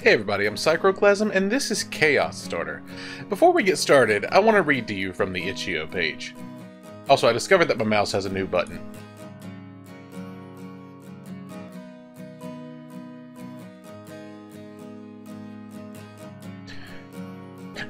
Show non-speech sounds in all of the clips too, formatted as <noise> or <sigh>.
Hey everybody, I'm Psychroclasm, and this is Chaos Starter. Before we get started, I want to read to you from the itch.io page. Also, I discovered that my mouse has a new button.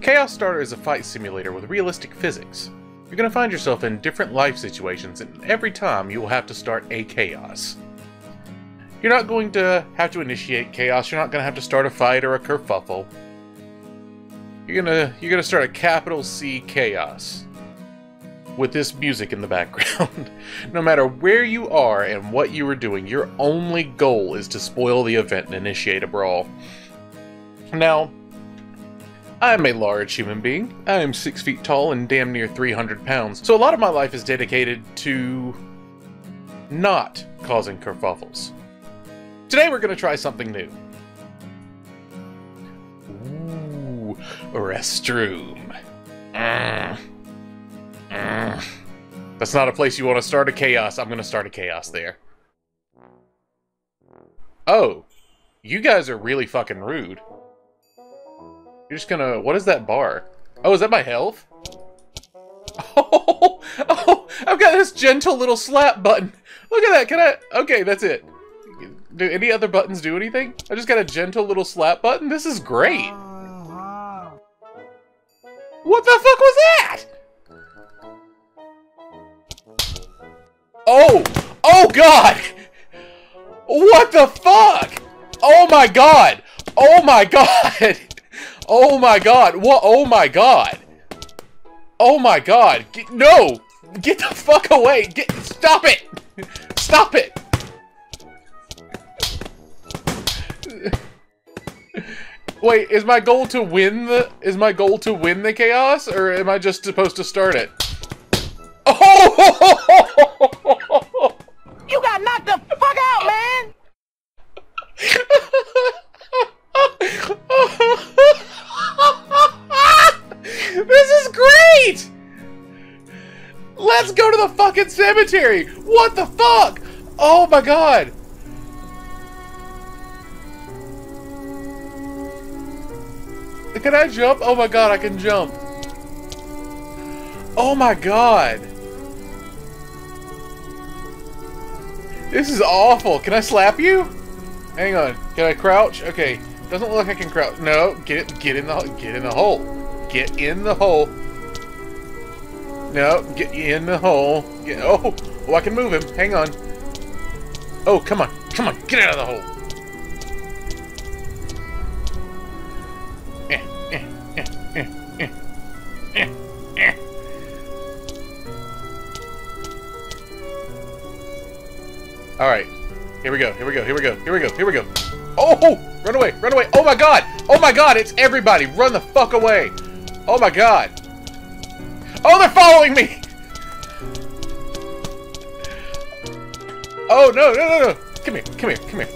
Chaos Starter is a fight simulator with realistic physics. You're going to find yourself in different life situations, and every time you will have to start a chaos. You're not going to have to initiate chaos. You're not going to have to start a fight or a kerfuffle. You're gonna you're gonna start a capital C chaos with this music in the <laughs> background. no matter where you are and what you are doing, your only goal is to spoil the event and initiate a brawl. Now, I'm a large human being. I am six feet tall and damn near 300 pounds, so a lot of my life is dedicated to not causing kerfuffles. Today we're going to try something new. Ooh, restroom. Mm. That's not a place you want to start a chaos. I'm going to start a chaos there. Oh, you guys are really fucking rude. You're just gonna... What is that bar? Oh, is that my health? <laughs> Oh, oh, I've got this gentle little slap button. Look at that. Can I... Okay, that's it. Do any other buttons do anything? I just got a gentle little slap button? This is great! What the fuck was that? Oh! Oh god! What the fuck? Oh my god! Oh my god! <laughs> Oh my god! What? Oh my god! Oh my god! Get, no! Get the fuck away! Get- Stop it! Stop it! Wait, is my goal to win the is my goal to win the chaos or am I just supposed to start it? Oh! <laughs> You got knocked the fuck out, man! <laughs> this is great! Let's go to the fucking cemetery! What the fuck? Oh my god! Can I jump? Oh my god, I can jump. Oh my god. This is awful. Can I slap you? Hang on. Can I crouch? Okay. Doesn't look like I can crouch. No, get get in the get in the hole. Get in the hole. No, get in the hole. Get, oh, oh, I can move him. Hang on. Oh, come on. Come on. Get out of the hole. Alright. Here we go, here we go, here we go, here we go, here we go. Oh! Run away, run away! Oh my god! Oh my god, it's everybody! Run the fuck away! Oh my god! Oh, they're following me! Oh, no, no, no, no! Come here, come here, come here.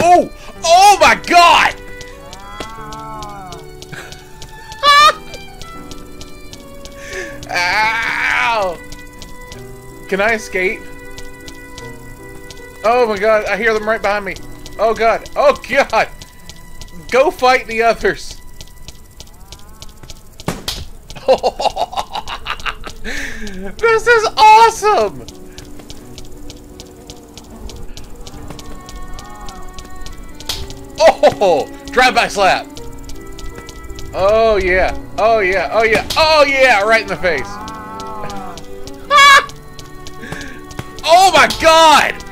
Oh! Oh my god! <laughs> Ow! Can I escape? Oh my god, I hear them right behind me. Oh god, oh god! Go fight the others! <laughs> this is awesome! Oh! Drive-by slap! Oh yeah, oh yeah, oh yeah, oh yeah, right in the face! <laughs> oh my god!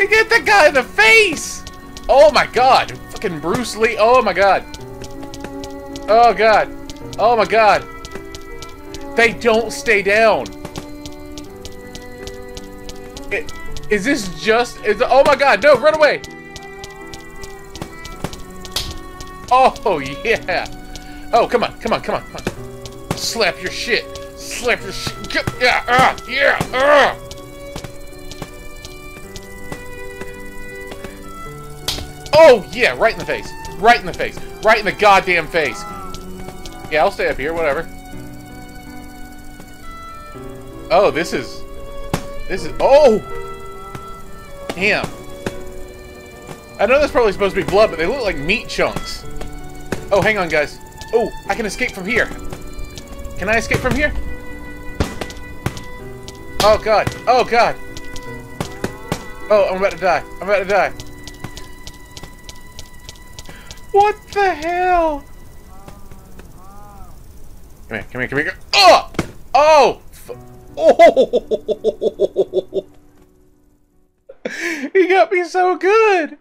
You get the guy in the face! Oh my god! Fucking Bruce Lee. Oh my god. Oh god. Oh my god. They don't stay down. It, is this just... Is, oh my god, no, run away! Oh, yeah! Oh, come on, come on, come on, come on. Slap your shit. Slap your shit. Yeah, uh, yeah, uh. Oh, yeah, right in the face. Right in the face. Right in the goddamn face. Yeah, I'll stay up here, whatever. Oh, this is... This is... Oh! Damn. I know that's probably supposed to be blood, but they look like meat chunks. Oh, hang on, guys. Oh, I can escape from here. Can I escape from here? Oh, God. Oh, God. Oh, I'm about to die. I'm about to die. What the hell? Come here, come here, come here. Oh! Oh! Oh! <laughs> he got me so good!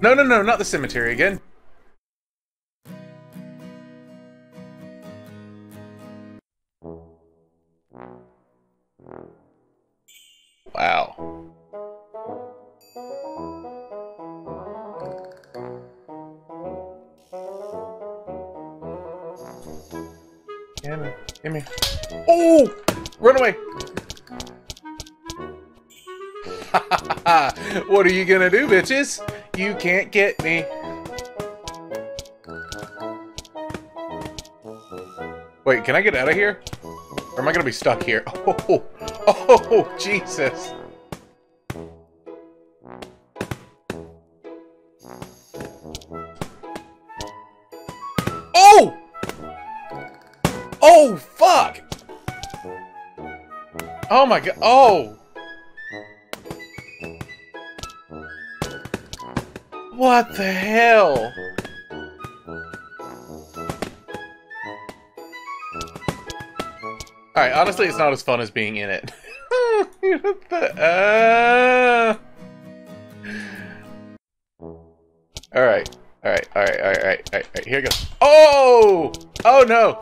No, no, no, not the cemetery again. Wow. Gimme, gimme. Oh! Run away! <laughs> what are you gonna do, bitches? You can't get me. Wait, can I get out of here? Or am I gonna be stuck here? <laughs> Oh, oh, Jesus. Oh! Oh, fuck! Oh my god, oh! What the hell? Alright, honestly, it's not as fun as being in it. <laughs> uh... Alright, alright, alright, alright, alright, alright, here we go. Oh! Oh no!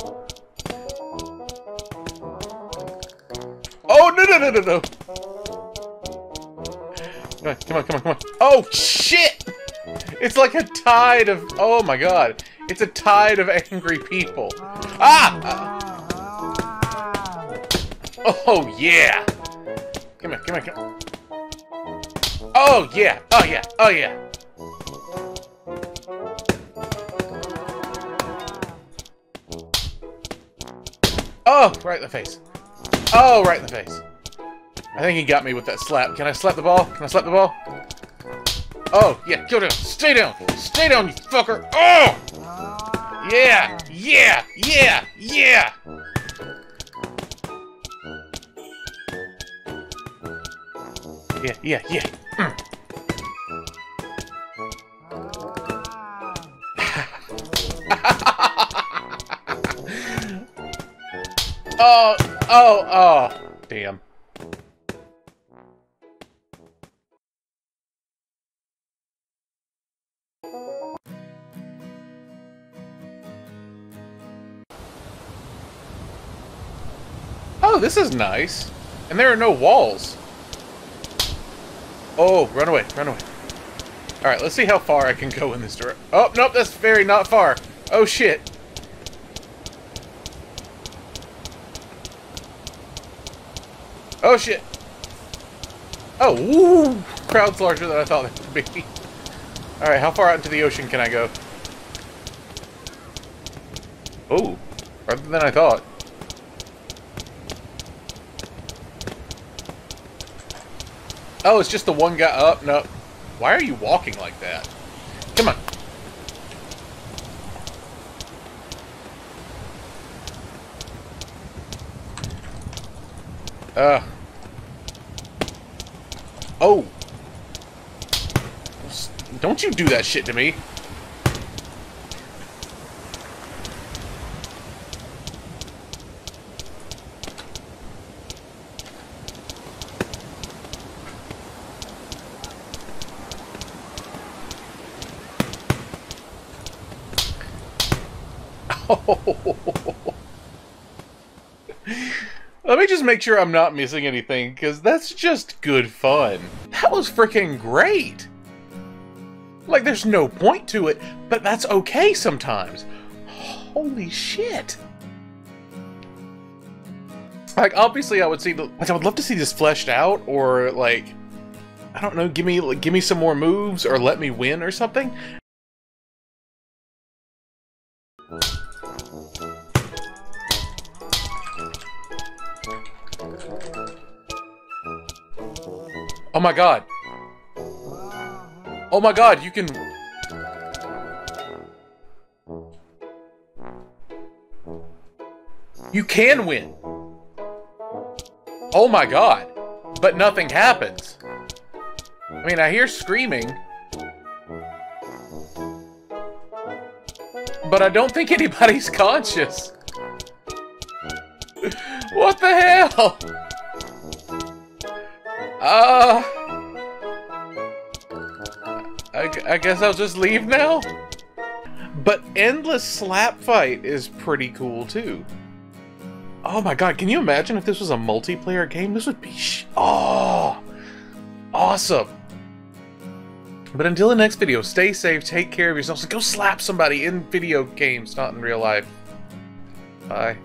Oh, no, no, no, no, no! Come on, come on, come on, come on. Oh, shit! It's like a tide of... Oh my god. It's a tide of angry people. Ah! Oh, yeah! Come here, come here, come. Oh, yeah! Oh, yeah! Oh, yeah! Oh, right in the face. Oh, right in the face. I think he got me with that slap. Can I slap the ball? Can I slap the ball? Oh, yeah, go down. Stay down. Stay down, you fucker. Oh! Yeah, yeah, yeah, yeah. Yeah, yeah, yeah. Mm. <laughs> oh, oh, oh. Damn. Oh, this is nice. And there are no walls. Oh, run away, run away. Alright, let's see how far I can go in this direction. Oh, nope, that's very not far. Oh, shit. Oh, shit. Oh, woo! Crowd's larger than I thought it would be. Alright, how far out into the ocean can I go? Oh, farther than I thought. Oh, it's just the one guy up? No. Why are you walking like that? Come on. Uh. Oh. Don't you do that shit to me. <laughs> Let me just make sure I'm not missing anything, because that's just good fun. That was freaking great! Like, there's no point to it, but that's okay sometimes. Holy shit! Like, obviously I would see the... Like, I would love to see this fleshed out, or, like... I don't know, give me, like, give me some more moves, or let me win, or something. Oh my god. Oh my god, you can... You can win. Oh my god. But nothing happens. I mean, I hear screaming. But I don't think anybody's <laughs> conscious. what the hell? Uh... I, I guess I'll just leave now? But Endless Slap Fight is pretty cool, too. Oh my god, can you imagine if this was a multiplayer game? This would be oh, awesome. But until the next video, stay safe, take care of yourselves, and go slap somebody in video games, not in real life. Bye.